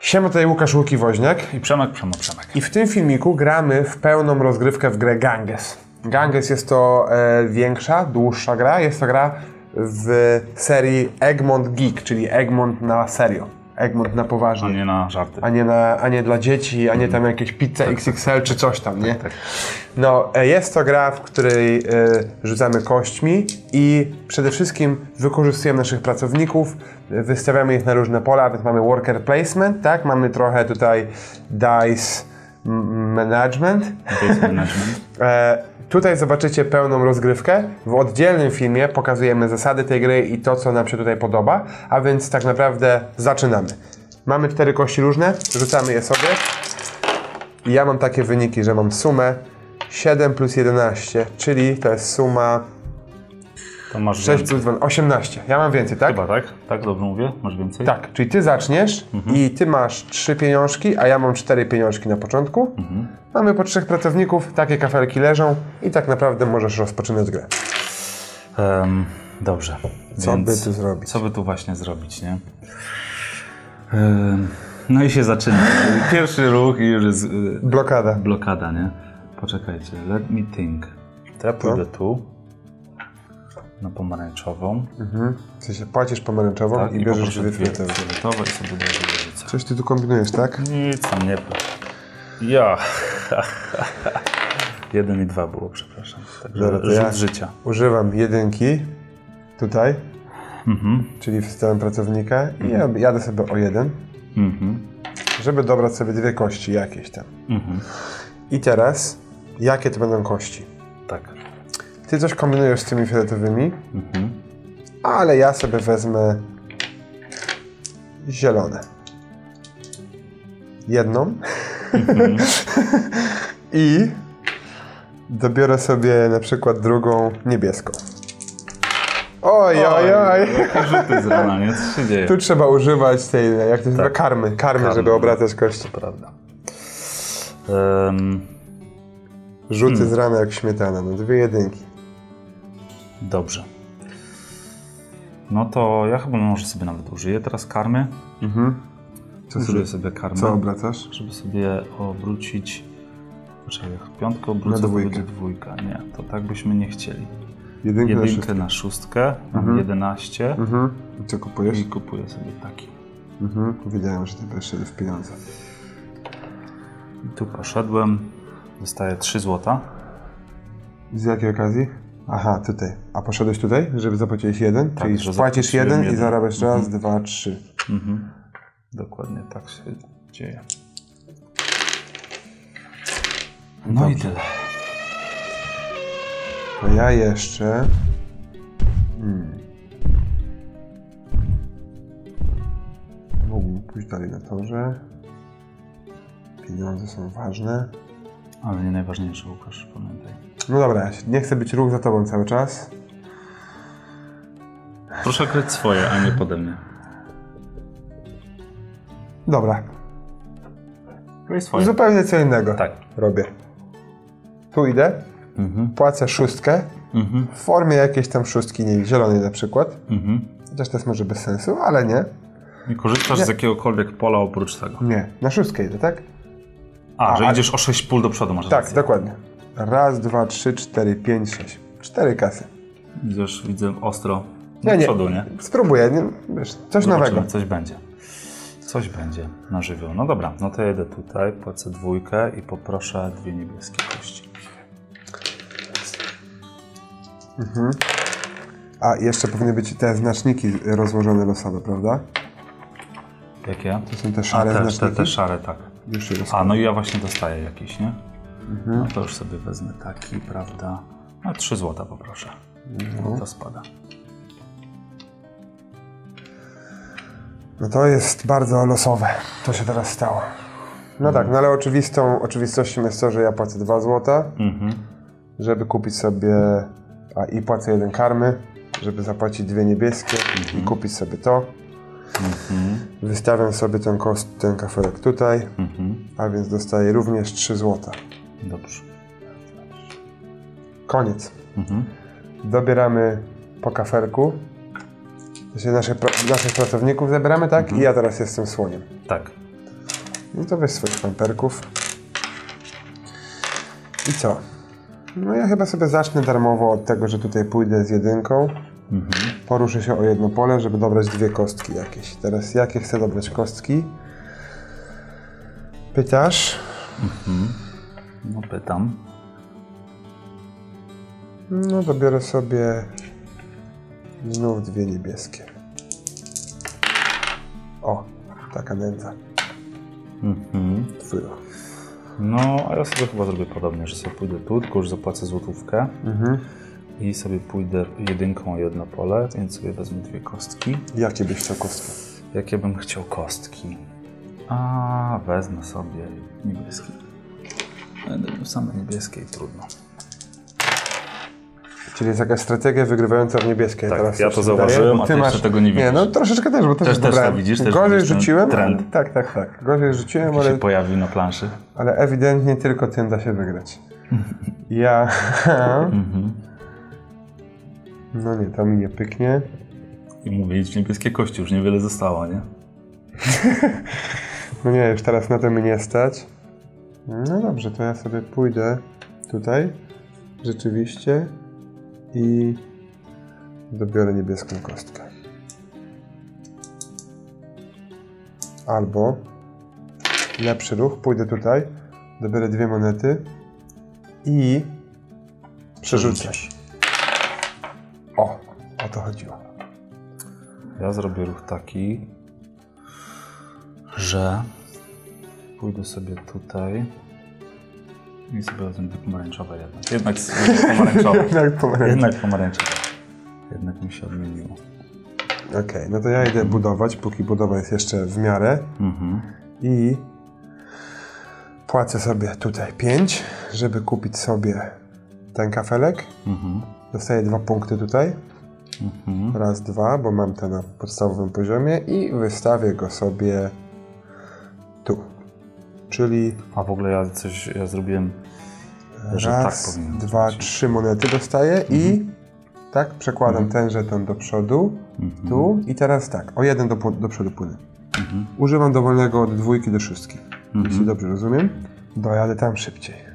Siema, tutaj Łukasz Łuki-Woźniak I Przemek, Przemek, Przemek. i w tym filmiku gramy w pełną rozgrywkę w grę Ganges. Ganges jest to e, większa, dłuższa gra. Jest to gra w serii Egmont Geek, czyli Egmont na serio. Egmont na A poważnie. nie na żarty. A nie, na, a nie dla dzieci, a nie tam jakieś pizza XXL czy coś tam, nie? No, e, jest to gra, w której e, rzucamy kośćmi i przede wszystkim wykorzystujemy naszych pracowników, e, wystawiamy ich na różne pola, więc mamy worker placement, tak? Mamy trochę tutaj dice management. Case management. Tutaj zobaczycie pełną rozgrywkę. W oddzielnym filmie pokazujemy zasady tej gry i to, co nam się tutaj podoba, a więc tak naprawdę zaczynamy. Mamy cztery kości różne, rzucamy je sobie. I ja mam takie wyniki, że mam sumę 7 plus 11, czyli to jest suma To masz 6 więcej. plus 12, 18. Ja mam więcej, tak? Chyba, tak? Tak, dobrze mówię? Masz więcej? Tak, czyli ty zaczniesz i ty masz trzy pieniążki, a ja mam cztery pieniążki na początku. Mamy po trzech pracowników, takie kafelki leżą i tak naprawdę możesz rozpoczynać grę. Em, dobrze. Co Więc by tu zrobić? Co by tu właśnie zrobić, nie? Em, no i się zaczyna. Pierwszy ruch i już jest y, Blokada. blokada, nie? Poczekajcie, let me think. To ja pójdę tu. Na pomarańczową. W sensie płacisz pomarańczową Tak, i bierzesz dwie fioletowe. fioletowe i sobie daję wyrzucę. Coś ty tu kombinujesz, tak? Nic tam nie było. Ja. Jeden i dwa było, przepraszam. Także Dobra, rzut ja- życia. Używam jedynki tutaj, Mhm. czyli wstawiam pracownika i ja jadę sobie o jeden, Mhm. żeby dobrać sobie dwie kości jakieś tam. Mhm. I teraz, jakie to będą kości? Tak. Ty coś kombinujesz z tymi fioletowymi, Mhm. ale ja sobie wezmę zielone. Jedną. I dobiorę sobie na przykład drugą niebieską. Oj, oj, oj. Rzuty z rana, nie? Co się dzieje? Tu trzeba używać tej, jak to się nazywa, Tak. karmy, karmy, Karmy. żeby obracać kości. Prawda. Em, Rzuty Hmm. z rana jak śmietana, no dwie jedynki. Dobrze. No to ja chyba może sobie nawet użyję teraz karmy. Co Użyję sobie karmy. co obracasz? Żeby sobie obrócić... Poczekaj, jak piątkę obrócę, Na dwójkę. dwójka. Nie, to tak byśmy nie chcieli. Jedynkę na Jedynkę szóstkę. na szóstkę, mam 11 Mhm. I co kupujesz? i kupuję sobie taki. Mhm. Wiedziałem, że ty będziesz w pieniądze. I tu poszedłem, dostaję 3 złota. Z jakiej okazji? Aha, tutaj. A poszedłeś tutaj, żeby zapłacić jeden? Tak, Czyli płacisz zapłaciłem jeden i jeden. zarabiasz raz, dwa, trzy. Mhm. Dokładnie tak się dzieje. No i tyle. To ja jeszcze... Hmm. Mógłbym pójść dalej na torze. Pieniądze są ważne. Ale nie najważniejsze, Łukasz, pamiętaj. No dobra, nie chcę być ruch za tobą cały czas. Proszę kryć swoje, a nie pode mnie. Dobra, Kryj swoje. zupełnie co innego Tak. robię. Tu idę, Mhm. płacę szóstkę, Mhm. w formie jakiejś tam szóstki, nie zielonej na przykład. Mhm. Chociaż to jest może bez sensu, ale nie. Nie korzystasz Nie. z jakiegokolwiek pola oprócz tego. Nie, na szóstkę idę, tak? A, że a- idziesz o 6 pól do przodu, masz Tak, rację. dokładnie. Raz, dwa, trzy, cztery, pięć, sześć. Cztery kasy. Idziesz, widzę, ostro do Nie, przodu, nie? Spróbuję, nie? Wiesz, coś Zobaczymy, nowego. coś będzie. Coś będzie na żywioł. No dobra, no to jedę tutaj, płacę dwójkę i poproszę dwie niebieskie kości. A jeszcze powinny być te znaczniki rozłożone losowo, prawda? Jakie? To są te A, szare te, te, znaczniki. te szare, tak. Już je A, no i ja właśnie dostaję jakiś, nie? Mhm. No to już sobie wezmę taki, prawda? No 3 złota poproszę. Mhm. To spada. No to jest bardzo losowe. To się teraz stało. No tak, no ale oczywistą oczywistością jest to, że ja płacę 2 złota, Mhm. żeby kupić sobie... A i płacę jeden karmy, żeby zapłacić dwie niebieskie i kupić sobie to. Mhm. Wystawiam sobie ten, kost, ten kafelek tutaj, Mhm. a więc dostaję również 3 złota. Dobrze. Koniec. Mhm. Dobieramy po kafelku. Nasze, pra- naszych pracowników zabieramy, tak? I ja teraz jestem słoniem. Tak. No to weź swoich pamperków. I co? No ja chyba sobie zacznę darmowo od tego, że tutaj pójdę z jedynką. Poruszę się o jedno pole, żeby dobrać dwie kostki jakieś. Teraz jakie chcę dobrać kostki? Pytasz? No pytam. No to biorę sobie znów dwie niebieskie. O, taka nędza. Mhm. Twój ruch. No, a ja sobie chyba zrobię podobnie, że sobie pójdę tu, tylko już zapłacę złotówkę Mhm. I sobie pójdę jedynką jedno pole, więc sobie wezmę dwie kostki. Jakie byś chciał kostki? Jakie bym chciał kostki? A, wezmę sobie niebieskie. Będę miał same niebieskie i trudno. Czyli jest jakaś strategia wygrywająca w niebieskie. Tak, Teraz ja to się zauważyłem, a ty jeszcze tego nie Nie, widzisz. no troszeczkę też, bo też, Też- też to widzisz, też Gorzej widzisz rzuciłem, trend. ale, tak, tak, tak. Gorzej rzuciłem, Jaki się ale, pojawił na planszy. ale ewidentnie tylko tym da się wygrać. Ja... No nie, to mi nie pyknie. I mówię, idź w niebieskie kości, już niewiele zostało, nie? No nie, już teraz na to mi nie stać. No dobrze, to ja sobie pójdę tutaj, rzeczywiście, i dobiorę niebieską kostkę. Albo lepszy ruch, pójdę tutaj, dobiorę dwie monety i przerzucę. O, o to chodziło. Ja zrobię ruch taki, że pójdę sobie tutaj i sobie wezmę pomarańczowe jednak. Jednak pomarańczowe. Jak pomarańcz. jednak pomarańczowe. Jednak mi się odmieniło. Okej, no to ja idę budować, póki budowa jest jeszcze w miarę. Mhm. i płacę sobie tutaj 5, żeby kupić sobie ten kafelek. Mhm. Dostaję dwa punkty tutaj. Mhm. Raz, dwa, bo mam to na podstawowym poziomie i wystawię go sobie tu. Czyli A w ogóle ja coś, ja zrobiłem, że raz, tak dwa, być. trzy monety dostaję i tak przekładam ten żeton do przodu, Mhm. tu i teraz tak, o jeden do, do przodu płynę. Mhm. Używam dowolnego od dwójki do szóstki, Mhm. jeśli dobrze rozumiem. Dojadę tam szybciej.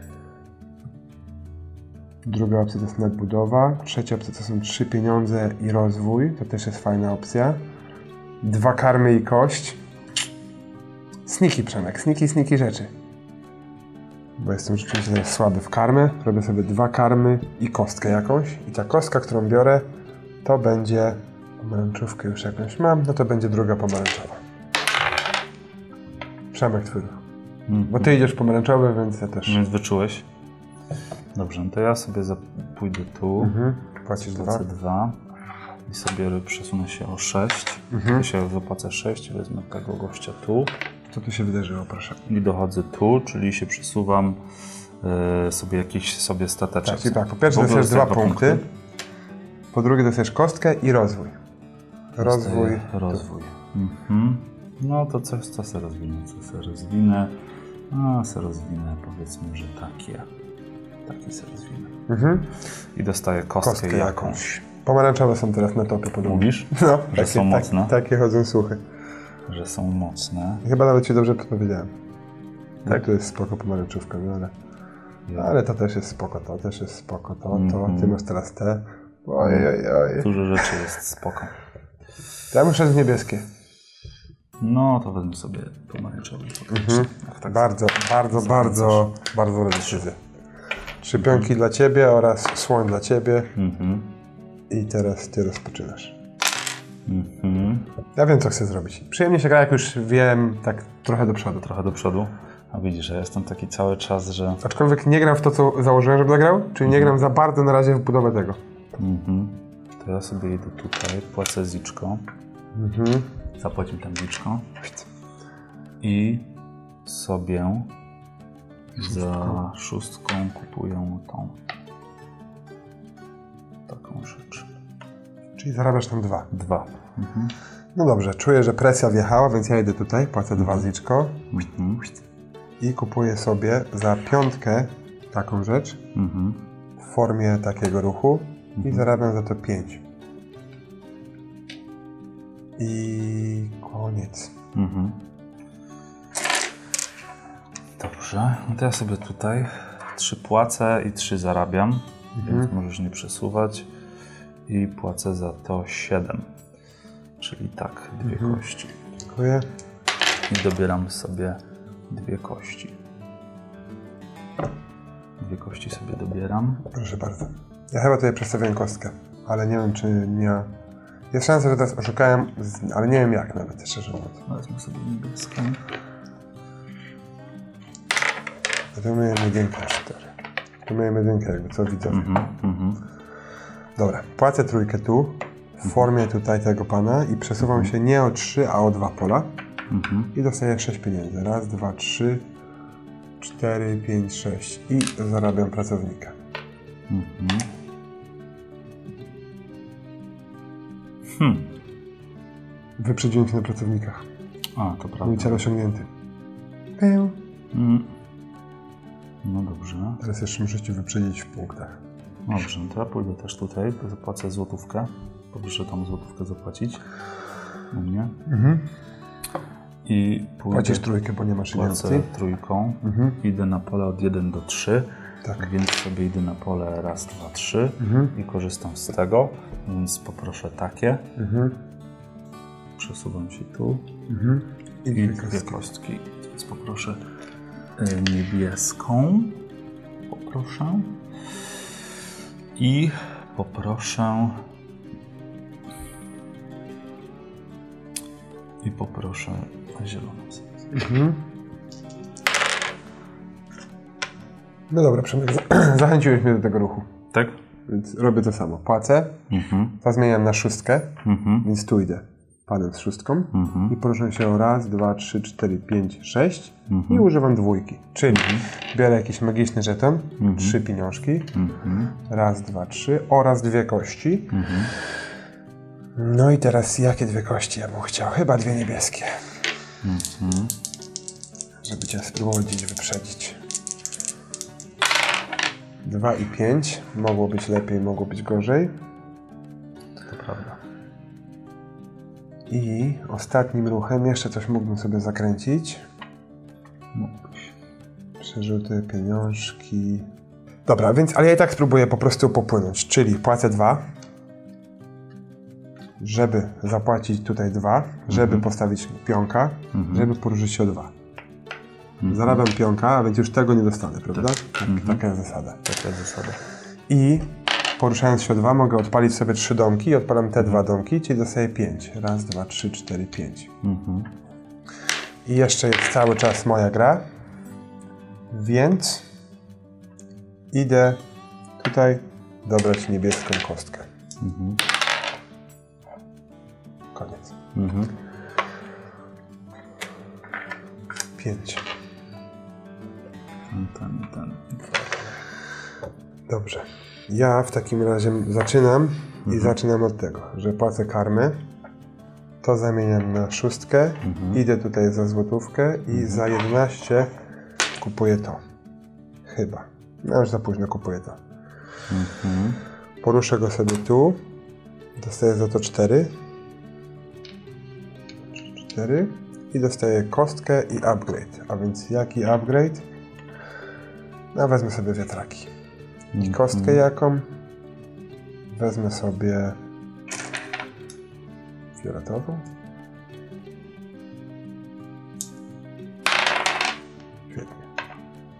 Druga opcja to jest nadbudowa. Trzecia opcja to są trzy pieniądze i rozwój. To też jest fajna opcja. Dwa karmy i kość. Sniki, Przemek. Sniki, sniki rzeczy. Bo jestem rzeczywiście teraz słaby w karmę. Robię sobie dwa karmy i kostkę jakąś. I ta kostka, którą biorę, to będzie... Pomarańczówkę już jakąś mam. No to będzie druga pomarańczowa. Przemek, twój ruch. Mhm. Bo ty idziesz pomarańczowy, więc ja też. Więc wyczułeś? Dobrze, no to ja sobie za, pójdę tu, Mhm. Płacisz dwa. 2 i sobie przesunę się o 6. Mhm. To się zapłacę 6, wezmę tego gościa tu Co tu się wydarzyło, proszę? i dochodzę tu, czyli się przesuwam e, sobie jakiś sobie stateczek. Tak, tak, po pierwsze dostajesz dwa dostaję punkty, po drugie dostajesz kostkę i rozwój. Rozwój. Dostaję Rozwój. Mhm. No to coś, co se rozwinę, co se rozwinę. A, se rozwinę, powiedzmy, że takie. Taki se rozwinę. Mhm. I dostaję kostkę, Kostkę jakąś. jakąś. Pomarańczowe są teraz na topie podobno. Mówisz, No, że są mocne? Tak, takie chodzą słuchy. że są mocne. Chyba nawet ci dobrze podpowiedziałem. Tak, Tak? to jest spoko pomarańczówka, no ale, Ja. ale to też jest spoko, to też jest spoko, to, to, Mhm. ty masz teraz te. Ojej, ojej. Dużo rzeczy jest spoko. Ja muszę z niebieskie. No to wezmę sobie pomarańczowy. faktycznie. Jak tak Bardzo, bardzo, bardzo, bardzo decyzje. Trzy pionki dla ciebie oraz słoń dla ciebie Mhm. i teraz ty rozpoczynasz. Mhm. Ja wiem, co chcę zrobić. Przyjemnie się gra, jak już wiem, tak trochę do przodu. Trochę do przodu. A widzisz, że jestem taki cały czas, że... Aczkolwiek nie gram w to, co założyłem, żeby zagrał, czyli nie gram za bardzo na razie w budowę tego. Mhm. To ja sobie idę tutaj, płacę ziczko. Mhm. Zapłacimy tam ziczko. I sobie za szóstką kupuję tą taką rzecz. Czyli zarabiasz tam dwa. Dwa. Mhm. No dobrze, czuję, że presja wjechała, więc ja idę tutaj, płacę dwa ziczko Mhm. i kupuję sobie za piątkę taką rzecz Mhm. w formie takiego ruchu i zarabiam za to pięć. I koniec. Mhm. Dobrze, no to ja sobie tutaj trzy płacę i trzy zarabiam, Mhm. więc możesz nie przesuwać. I płacę za to 7. Czyli tak, dwie Mhm. kości. Dziękuję. I dobieram sobie dwie kości. Dwie kości sobie dobieram. Proszę bardzo. Ja chyba tutaj przestawiłem kostkę, ale nie wiem, czy nie... Jest szansa, że teraz oszukałem, ale nie wiem jak nawet, szczerze mówiąc. Wezmę sobie niebieską. To myjemy jedynkę. To myjemy jedynkę, jakby co widzę. Mhm, mhm. Dobra, płacę trójkę tu, w formie tutaj tego pana i przesuwam się nie o 3, a o 2 pola Mhm. i dostaję 6 pieniędzy. Raz, dwa, trzy, cztery, pięć, sześć i zarabiam pracownika. Mhm. Hmm. Wyprzedziłem się na pracownikach. A, to Mój prawda. cel osiągnięty. Pył. Mm. No dobrze. Teraz jeszcze muszę Cię wyprzedzić w punktach. Dobrze, to ja pójdę też tutaj, zapłacę złotówkę. Poproszę tam złotówkę zapłacić u mnie. Mhm. I pójdę, Płacisz trójkę, bo nie masz płacę trójką. Mhm. Idę na pole od 1 do 3, Tak. więc sobie idę na pole raz, dwa, trzy Mhm. i korzystam z tego, więc poproszę takie. Mhm. Przesuwam się tu Mhm. I i dwie kostki. kostki. Więc poproszę niebieską. Poproszę. I poproszę. I poproszę zieloną. Mhm. No dobra, Przemek, zachęciłeś mnie do tego ruchu, Tak? więc robię to samo. Płacę, Mhm. to zmieniam na szóstkę, Mhm. więc tu idę panem z szóstką Mhm. i poruszam się o raz, dwa, trzy, cztery, pięć, sześć Mhm. i używam dwójki, czyli biorę jakiś magiczny żeton, Mhm. trzy pieniążki, Mhm. raz, dwa, trzy oraz dwie kości. Mhm. No i teraz jakie dwie kości ja bym chciał? Chyba dwie niebieskie, Mhm. żeby cię spróbować gdzieś wyprzedzić. Dwa i pięć. Mogło być lepiej, mogło być gorzej. I ostatnim ruchem jeszcze coś mógłbym sobie zakręcić. Mógłbyś. Przerzuty, pieniążki. Dobra, więc, ale ja i tak spróbuję po prostu popłynąć, czyli płacę dwa, żeby zapłacić tutaj dwa, żeby postawić pionka, żeby poruszyć się o dwa. Zarabiam pionka, a więc już tego nie dostanę, prawda? Tak, Taka jest zasada. Taka jest zasada. I poruszając się o dwa, mogę odpalić sobie trzy domki i odpalam te dwa domki, czyli dostaję pięć. Raz, dwa, trzy, cztery, pięć. Mhm. I jeszcze jest cały czas moja gra, więc idę tutaj dobrać niebieską kostkę. Mhm. Koniec. Mhm. Pięć. Ten, ten, ten. Dobrze. Ja w takim razie zaczynam i zaczynam od tego, że płacę karmę, to zamieniam na szóstkę, idę tutaj za złotówkę i za 11 kupuję to. Chyba. No już za późno kupuję to. Mhm. Poruszę go sobie tu. Dostaję za to 4. 4. I dostaję kostkę i upgrade. A więc jaki upgrade? No wezmę sobie wiatraki. I kostkę jaką? Wezmę sobie fioletową.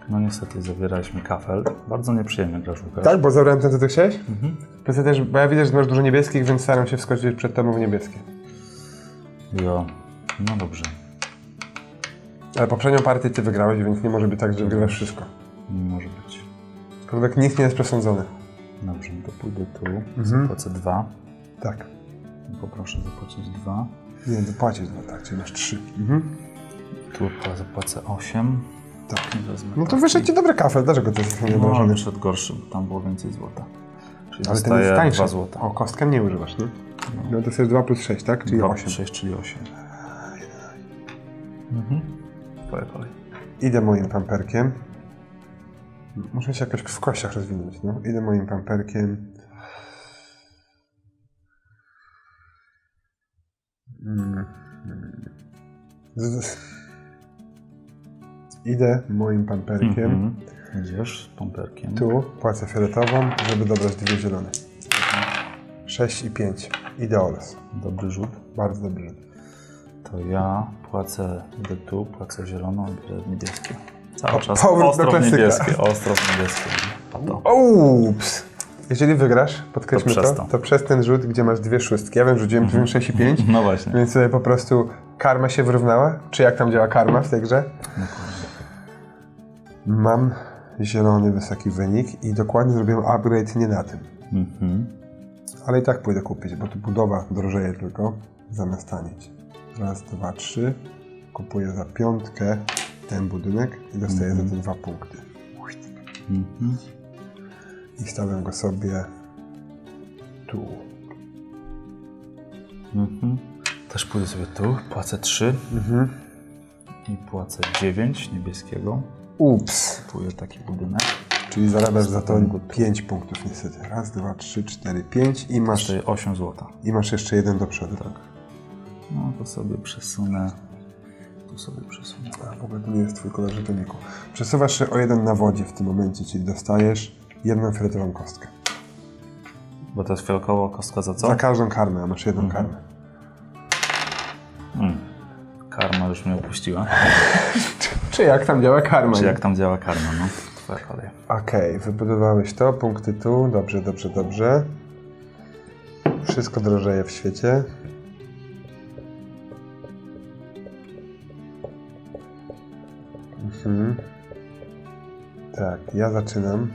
No niestety zawieraliśmy kafel. Bardzo nieprzyjemnie grasz. Tak, bo zabrałem ten, co ty chciałeś? Mhm. Też, bo ja widzę, że masz dużo niebieskich, więc staram się wskoczyć przed tobą w niebieskie. Jo. No dobrze. Ale poprzednią partię ty wygrałeś, więc nie może być tak, że wygrywasz wszystko. Nie może być. Aczkolwiek nic nie jest przesądzone. Dobrze, no to pójdę tu. Mhm. Zapłacę dwa. Tak. Poproszę zapłacić dwa. Nie, zapłacisz dwa, tak, czyli masz trzy. Mhm. Tu zapłacę osiem. Tak. No to wyszedł ci dobry kafel, dlaczego to jest No, nieobrażony? wyszedł gorszy, bo tam było więcej złota. Czyli Ale ten jest tańszy. złota. O, kostkę nie używasz, nie? No to jest 2 plus 6, tak? Czyli Dwa, 8. sześć, czyli osiem. Mhm. Twoja kolej. Idę moim pamperkiem. Muszę się jakoś w kościach rozwinąć, no. Idę moim pamperkiem. Mm. Z- Idę moim pamperkiem. Mhm. Idziesz z pomperkiem. Tu płacę fioletową, żeby dobrać dwie zielone. 6 i 5. Ideolos. Dobry rzut. Bardzo dobrze. To ja płacę, idę tu, płacę zieloną, biorę niebieskie. Cały czas powrót do ostro klasyka. niebieskie, ostro niebieskie. Ups! Jeżeli wygrasz, podkreślmy To to, przez to, to. przez ten rzut, gdzie masz dwie szóstki. Ja wiem, rzuciłem mhm. 6 i 5, No właśnie. więc tutaj po prostu karma się wyrównała. Czy jak tam działa karma w tej grze? Mam zielony wysoki wynik i dokładnie zrobiłem upgrade nie na tym. Mhm. Ale i tak pójdę kupić, bo tu budowa drożeje tylko, zamiast tanieć. Raz, dwa, trzy. Kupuję za piątkę ten budynek i dostaję za to dwa punkty. Mhm. I stawiam go sobie tu. Mhm. Też pójdę sobie tu, płacę 3 Mhm. i płacę 9 niebieskiego. Ups! Kupuję taki budynek. Czyli zarabiasz za to Stawiam go tu. 5 punktów niestety. Raz, dwa, trzy, cztery, pięć i masz, Kosztuje 8 zł. i masz jeszcze jeden do przodu. Tak. No to sobie przesunę. Tu sobie. A w ogóle to nie jest twój kolor żetoniku. Przesuwasz się o jeden na wodzie w tym momencie, czyli dostajesz jedną fioletową kostkę. Bo to jest fiolkowa kostka za co? Za każdą karmę, a masz jedną karmę. Mm. Karma już mnie opuściła. Czy jak tam działa karma? Czy jak tam działa karma, no? Twoja kolej. Okej, wybudowałeś to, punkty tu, dobrze, dobrze, dobrze. Wszystko drożeje w świecie. Ja zaczynam.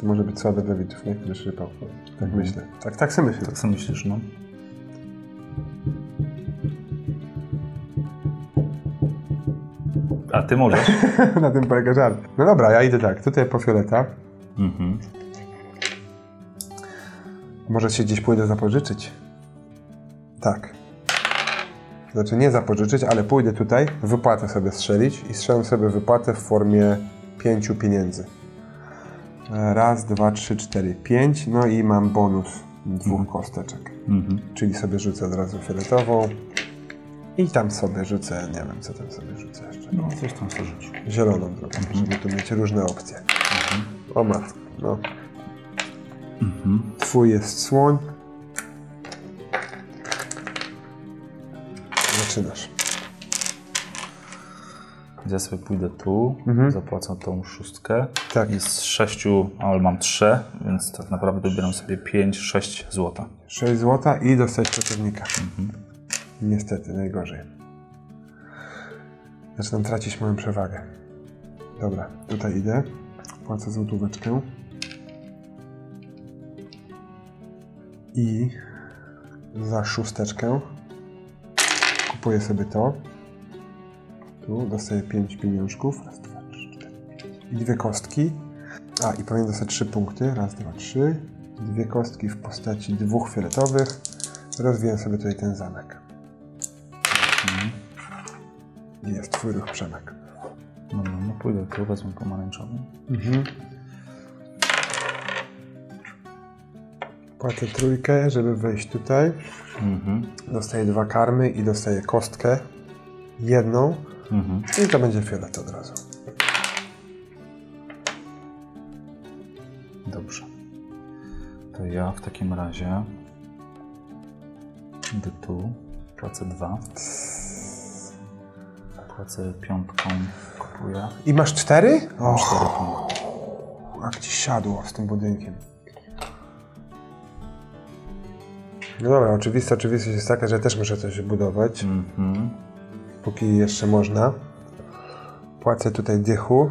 To może być słabe dla widzów, nie? Który szybał. Tak myślę. Tak, tak sobie myślę. Tak co myślisz, no? A ty możesz? Na tym polega żart. No dobra, ja idę tak. Tutaj po fioleta. mhm. Może się gdzieś pójdę zapożyczyć. Tak. Znaczy nie zapożyczyć, ale pójdę tutaj, wypłatę sobie strzelić i strzelam sobie wypłatę w formie pięciu pieniędzy. E, Raz, dwa, trzy, cztery, pięć. No i mam bonus dwóch kosteczek. Mhm. Czyli sobie rzucę od razu fioletową. I tam sobie rzucę, nie wiem co tam sobie rzucę jeszcze. No, coś tam sobie rzuć. Zieloną drogą, żeby tu mieć różne opcje. O matko, no. Twój jest słoń. Zaczynasz. Ja sobie pójdę tu, zapłacę tą szóstkę. Tak. I z sześciu, ale mam trzy, więc tak naprawdę dobieram sobie 5-6 złota. 6 złota i dostać przeciwnika. Niestety, najgorzej. Zaczynam tracić moją przewagę. Dobra, tutaj idę. Płacę złotóweczkę. I za szósteczkę kupuję sobie to. Tu dostaję 5 pieniążków. Raz, dwa, trzy, cztery. I dwie kostki. A, i powinien dostać trzy punkty. Raz, dwa, trzy. Dwie kostki w postaci dwóch fioletowych. Rozwijam sobie tutaj ten zamek. I Jest twój ruch Przemek. Dobra, no pójdę tu, wezmę pomarańczową. Płacę trójkę, żeby wejść tutaj. Mhm. Dostaję dwa karmy i dostaję kostkę. Jedną. Mhm. I to będzie fiolet od razu. Dobrze. To ja w takim razie idę tu, płacę dwa. Płacę piątką, kupuję. I masz cztery? Mam O, cztery punkty. jak ci siadło z tym budynkiem. No dobra, oczywista oczywistość jest taka, że też muszę coś budować, Mhm. póki jeszcze można. Płacę tutaj dychu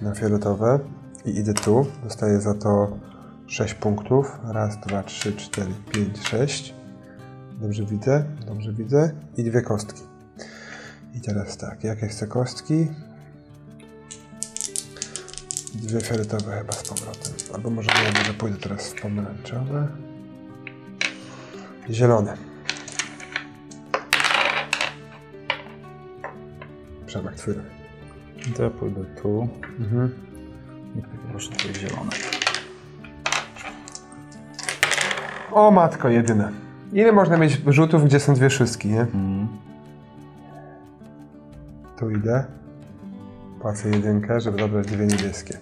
na fioletowe i idę tu. Dostaję za to 6 punktów. Raz, dwa, trzy, cztery, pięć, sześć. Dobrze widzę, dobrze widzę. I dwie kostki. I teraz tak, jakie chcę kostki? Dwie fioletowe chyba z powrotem. Albo może nie, może pójdę teraz w pomarańczowe. Zielone. Przemek, twój. To ja pójdę tu Mhm. i poproszę tutaj zielone. O matko, jedyne. Ile można mieć rzutów, gdzie są dwie szóstki, nie? Mhm. Tu idę. Płacę jedynkę, żeby dobrać dwie niebieskie.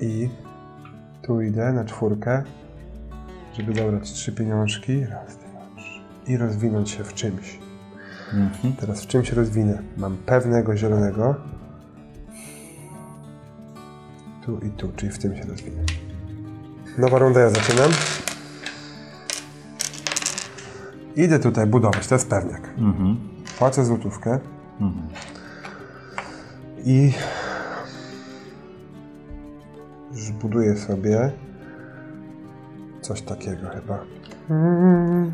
I tu idę na czwórkę, żeby dobrać trzy pieniążki. Raz, dwa, trzy. I rozwinąć się w czymś. Mhm. Teraz w czym się rozwinę? Mam pewnego zielonego. Tu i tu, czyli w tym się rozwinę. Nowa runda, ja zaczynam. Idę tutaj budować, to jest pewniak. Mhm. Płacę złotówkę Mhm. i zbuduję sobie coś takiego chyba. Mm.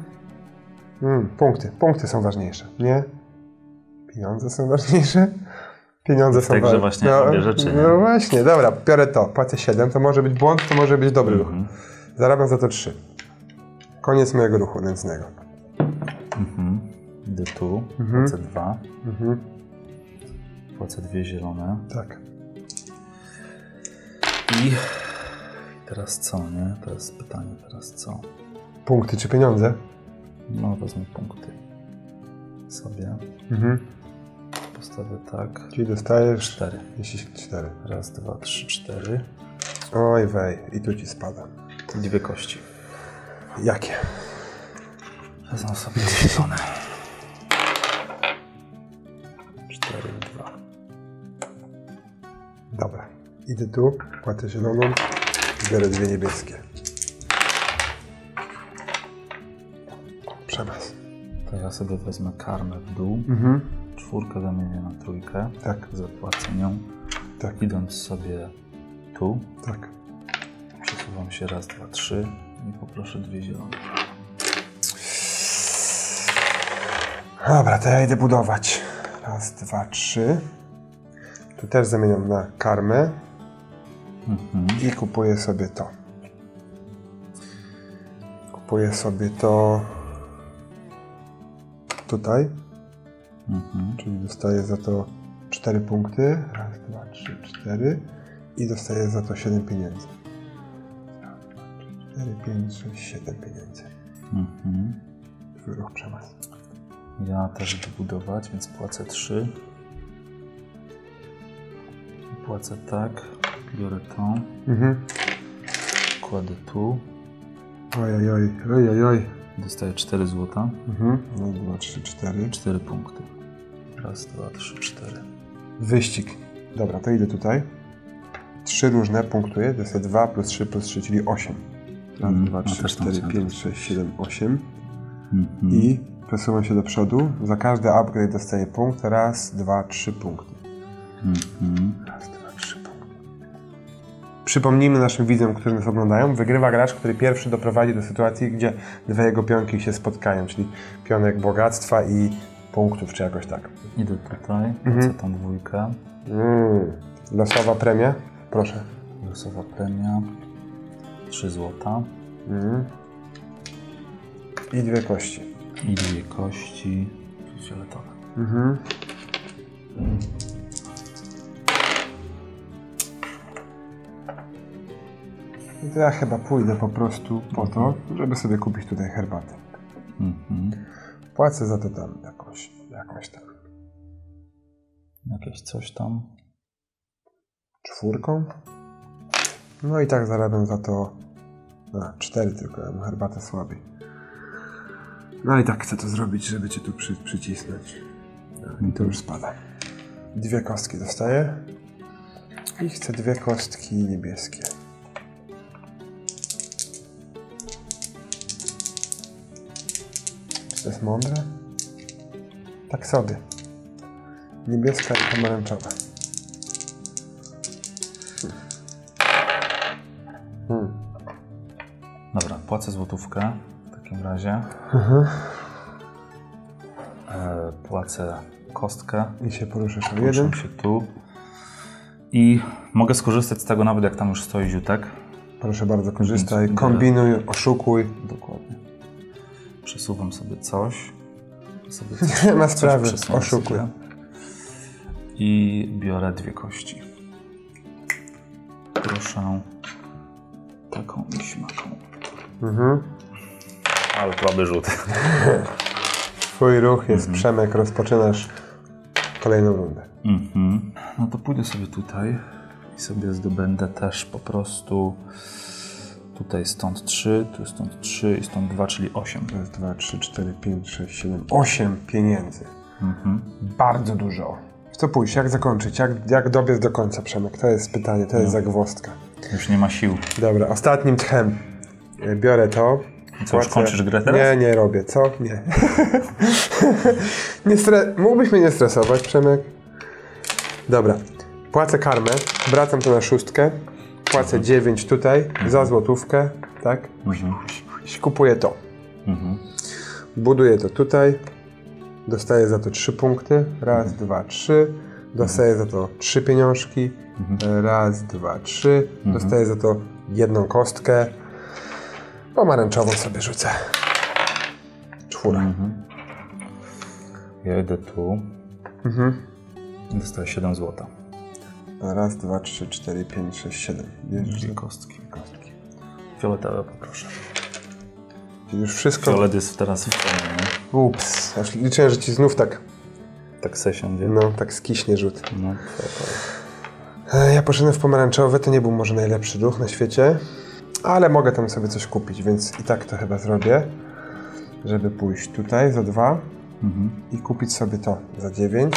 Mm, punkty. Punkty są ważniejsze, nie? Pieniądze są ważniejsze? Pieniądze są Także ważne. właśnie obie rzeczy, nie? No właśnie, dobra, biorę to. Płacę 7, to może być błąd, to może być dobry ruch. Mhm. Zarabiam za to 3. Koniec mojego ruchu nędznego. Mhm. Idę tu, płacę dwa. Płacę dwie zielone. Tak. I teraz co, nie? To jest pytanie, teraz co? Punkty czy pieniądze? No, wezmę punkty sobie. Mhm. Postawię tak. Czyli dostajesz Cztery. 4. Raz, dwa, trzy, cztery. Oj wej, i tu ci spada. Dwie kości. Jakie? Wezmę sobie dwie Idę tu, płacę zieloną, biorę dwie niebieskie. Przemaz. To ja sobie wezmę karmę w dół. Mhm. Czwórkę zamienię na trójkę. Tak, Zapłacę nią. tak, Idąc sobie tu, tak. przesuwam się raz, dwa, trzy i poproszę dwie zielone. Dobra, to ja idę budować. Raz, dwa, trzy. Tu też zamieniam na karmę Mhm. i kupuję sobie to. Kupuję sobie to tutaj, Mhm. czyli dostaję za to 4 punkty. Raz, dwa, trzy, cztery. I dostaję za to 7 pieniędzy. Raz, dwa, trzy, cztery, pięć, sześć, siedem pieniędzy. Mhm. Ruch przemaz. Ja też idę budować, więc płacę trzy. Płacę tak, biorę tą, Mhm. kładę tu, Oj, oj, oj, oj, dostaję 4 złota, Mhm. Raz, dwa, trzy, cztery. 4 punkty. Raz, dwa, trzy, cztery. Wyścig. Dobra, to idę tutaj. Trzy różne punktuję. To jest 2 plus 3 plus 3, czyli 8. Raz, Mhm. dwa, No, trzy, też tam cztery, chciałem pięć, to sześć, siedem, osiem. Mhm. I przesuwam się do przodu. Za każdy upgrade dostaję punkt. Raz, dwa, trzy punkty. Mhm. Raz. Przypomnijmy naszym widzom, którzy nas oglądają, wygrywa gracz, który pierwszy doprowadzi do sytuacji, gdzie dwie jego pionki się spotkają, czyli pionek bogactwa i punktów, czy jakoś tak. Idę tutaj, płacę tą dwójkę. Mm. Losowa premia? Proszę. Losowa premia. 3 złota. Mm. I dwie kości. I dwie kości fioletowe. Mhm. I to ja chyba pójdę po prostu po to, żeby sobie kupić tutaj herbatę. Mhm. Płacę za to tam jakąś, jakąś tam Jakieś coś tam. czwórką. No i tak zarabiam za to a, cztery tylko, ja mam herbatę słabiej. No i tak chcę to zrobić, żeby cię tu przy, przycisnąć. No, I to już spada. Dwie kostki dostaję. I chcę dwie kostki niebieskie. To jest mądre? Tak sobie. Niebieska i pomarańczowa. Hmm. Dobra, płacę złotówkę w takim razie. E, płacę kostkę. I się poruszasz o jeden. się tu. I mogę skorzystać z tego nawet jak tam już stoi ziutek. Proszę bardzo, korzystaj, kombinuj, oszukuj. Dokładnie. Przesuwam sobie coś. Sobie Nie ma coś sprawy, przesunę oszukuj. sobie. I biorę dwie kości. Proszę taką i śmaką. Mhm. Ale słaby rzut. Twój ruch jest Przemek, rozpoczynasz kolejną rundę. Mhm. No to pójdę sobie tutaj i sobie zdobędę też po prostu tutaj stąd 3, tu stąd 3 i stąd 2, czyli 8. Raz, dwa, trzy, cztery, pięć, sześć, siedem, osiem pieniędzy. Bardzo dużo. Co pójść? Jak zakończyć? Jak, jak dobiec do końca, Przemek? To jest pytanie, to jest zagwozdka. Już nie ma sił. Dobra, ostatnim tchem. E, Biorę to. Co, już kończysz grę teraz? Nie, nie robię. Co? Nie. nie stre... Mógłbyś mnie nie stresować, Przemek? Dobra. Płacę karmę, wracam to na szóstkę, płacę 9 tutaj za złotówkę, tak? Mhm. Kupuję to. Mhm. Buduję to tutaj, dostaję za to 3 punkty, raz, dwa, trzy, dostaję za to 3 pieniążki, raz, dwa, trzy, dostaję za to jedną kostkę, pomarańczową sobie rzucę. Czwórę. Ja idę tu. Mhm. Dostaję 7 złota. Raz, dwa, trzy, cztery, pięć, sześć, siedem. Bierzesz Dwie to? kostki. Fioletowe poproszę. Już wszystko. Fiolet jest teraz w pełni, nie? Ups, aż liczyłem, że ci znów tak, Tak se siądzie. no, tak skiśnie rzut. No, fioletowe. Ja poszedłem w pomarańczowy, to nie był może najlepszy ruch na świecie, ale mogę tam sobie coś kupić, więc i tak to chyba zrobię, żeby pójść tutaj za dwa i kupić sobie to za 9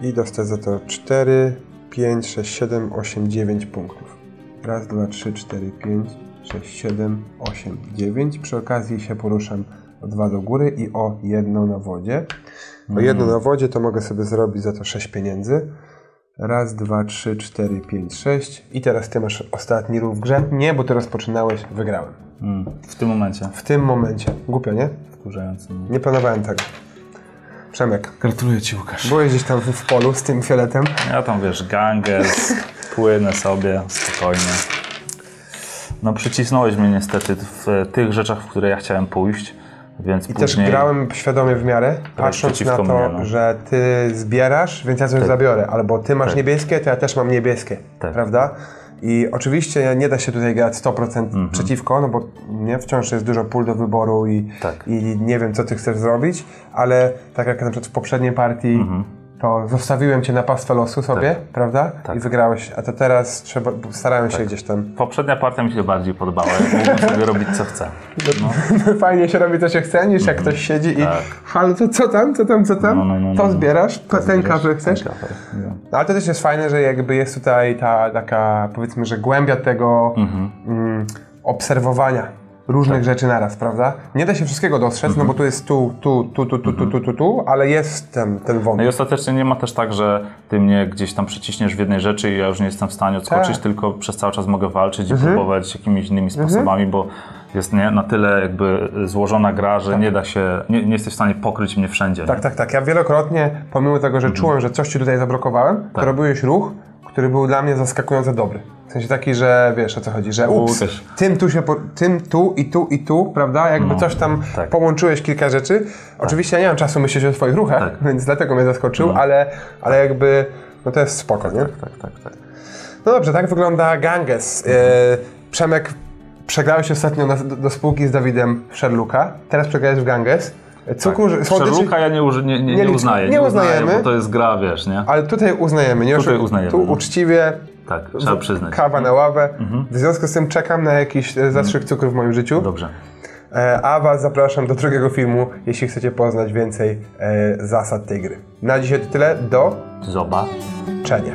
i dostać za to 4, 5, 6, 7, 8, 9 punktów. Raz, dwa, trzy, cztery, pięć, sześć, siedem, osiem, dziewięć. Przy okazji się poruszam o dwa do góry i o jedno na wodzie. O jedno na wodzie to mogę sobie zrobić za to 6 pieniędzy. Raz, dwa, trzy, cztery, pięć, sześć. I teraz ty masz ostatni ruch w grze. Nie, bo ty rozpoczynałeś, wygrałem. Mm. W tym momencie. W tym momencie. Głupio, nie? Wkurzający. no. Nie planowałem tego. Przemek, Gratuluję Ci, Łukasz. byłeś gdzieś tam w, polu z tym fioletem. Ja tam, wiesz, ganges, płynę sobie spokojnie. No przycisnąłeś mnie niestety w tych rzeczach, w które ja chciałem pójść, więc I też później... grałem świadomie w miarę, patrząc na to, mnie, no. że ty zbierasz, więc ja coś zabiorę. Albo ty masz Tak. niebieskie, to ja też mam niebieskie. Tak. Prawda? I oczywiście nie da się tutaj grać 100% Mhm. przeciwko, no bo nie, wciąż jest dużo pól do wyboru i, Tak. i nie wiem, co ty chcesz zrobić, ale tak jak na przykład w poprzedniej partii, Mhm. To zostawiłem cię na pastwę losu sobie, prawda? Tak. I wygrałeś, a to teraz trzeba, starałem się gdzieś tam. Poprzednia partia mi się bardziej podobała, mogłem sobie robić co chcę. Fajnie się robi, co się chce, niż jak ktoś siedzi i Tak. halo, to co tam, co tam, co tam? No, no, no, to no. zbierasz, to ten kawę chcesz. nie. No, ale to też jest fajne, że jakby jest tutaj ta taka, powiedzmy, że głębia tego Mhm. mm, obserwowania różnych Tak. rzeczy naraz, prawda? Nie da się wszystkiego dostrzec, Mhm. no bo tu jest tu, tu, tu, tu, tu, tu, tu, tu, tu, ale jest ten, ten No wątek. i ostatecznie nie ma też tak, że ty mnie gdzieś tam przyciśniesz w jednej rzeczy i ja już nie jestem w stanie odskoczyć, Tak. tylko przez cały czas mogę walczyć Mhm. i próbować jakimiś innymi sposobami, bo jest nie, na tyle jakby złożona gra, że nie da się, nie, nie jesteś w stanie pokryć mnie wszędzie. Tak, nie? tak, tak. Ja wielokrotnie, pomimo tego, że czułem, że coś ci tutaj zablokowałem, to Tak. robiłeś ruch, który był dla mnie zaskakująco dobry. W sensie taki, że wiesz o co chodzi, że ups, też. tym tu się, po, tym tu i tu i tu, prawda? Jakby coś tam tak. połączyłeś kilka rzeczy. Oczywiście ja nie mam czasu myśleć o swoich ruchach, Tak. więc dlatego mnie zaskoczył, ale, ale jakby, no to jest spoko, nie? Tak, tak, tak. No dobrze, tak wygląda Ganges. E, Przemek, przegrałeś ostatnio na, do, do spółki z Dawidem w Sherlooka, teraz przegrałeś w Ganges. Cukur, słodyczy, Szerluka ja nie, uży, nie, nie, nie, uznaję. nie uznaję, uznajemy. Bo to jest gra, wiesz, nie? ale tutaj uznajemy, nie? Tutaj uznajemy, Tu no. uczciwie Tak, trzeba przyznać. Mhm. kawa na ławę. W związku z tym czekam na jakiś e, zastrzyk cukru w moim życiu. Dobrze. E, A Was zapraszam do drugiego filmu, jeśli chcecie poznać więcej e, zasad tej gry. Na dzisiaj to tyle. Do Zoba. czenia.